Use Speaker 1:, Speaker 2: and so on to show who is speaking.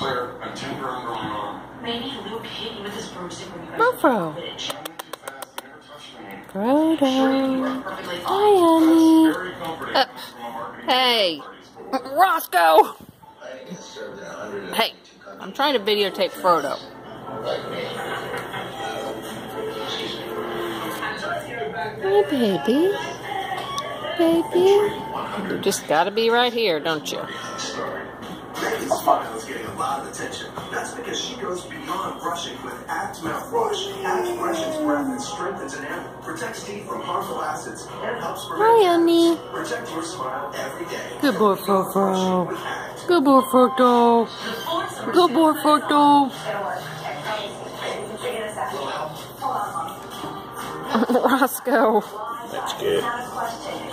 Speaker 1: a tinkering going on.
Speaker 2: Maybe Luke hit you with his broomstick when you guys
Speaker 3: Fro-Fro.
Speaker 2: were bitch.
Speaker 1: Trying too fast, you never touched me.
Speaker 2: Sure, you
Speaker 3: Frodo. Hi,
Speaker 2: fine.
Speaker 3: honey.
Speaker 1: That's very comforting.
Speaker 3: Uh,
Speaker 1: Comes from a marketing
Speaker 3: hey. Rosco!
Speaker 4: I get served in 182
Speaker 3: Hey. I'm trying to videotape Frodo.
Speaker 4: Like.
Speaker 3: Hi, baby. Baby. You just gotta be right here, don't you?
Speaker 5: Lot of attention. That's because she goes beyond brushing with Act Mouthwash. Act freshens breath and strengthens enamel, protects teeth from harmful acids, and helps prevent
Speaker 3: Hi,
Speaker 5: cavities. Protect your smile every day.
Speaker 3: Good boy,
Speaker 5: Brushing with
Speaker 3: Fro-Fro.
Speaker 5: Act.
Speaker 3: Good boy, Frodo. Good boy, Frodo. Rosco.
Speaker 4: That's good.